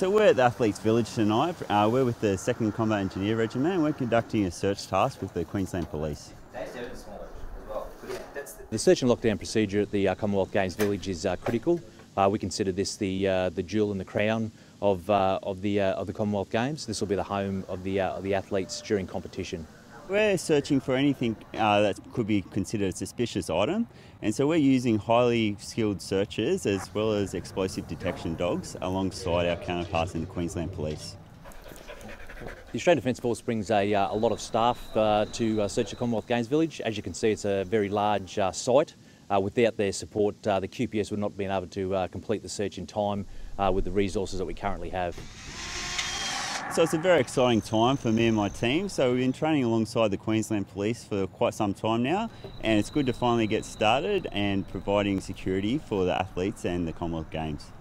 So we're at the Athletes Village tonight. Uh, we're with the 2nd Combat Engineer Regiment and we're conducting a search task with the Queensland Police. The search and lockdown procedure at the uh, Commonwealth Games Village is uh, critical. Uh, we consider this the uh, the jewel in the crown of uh, of the of the Commonwealth Games. This will be the home of the of the athletes during competition. We're searching for anything that could be considered a suspicious item, and so we're using highly skilled searchers as well as explosive detection dogs alongside our counterparts in the Queensland Police. The Australian Defence Force brings a, uh, a lot of staff uh, to uh, search the Commonwealth Games Village. As you can see, it's a very large uh, site. Uh, without their support, uh, the QPS would not have been able to complete the search in time with the resources that we currently have. So it's a very exciting time for me and my team. So we've been training alongside the Queensland Police for quite some time now, and it's good to finally get started and providing security for the athletes and the Commonwealth Games.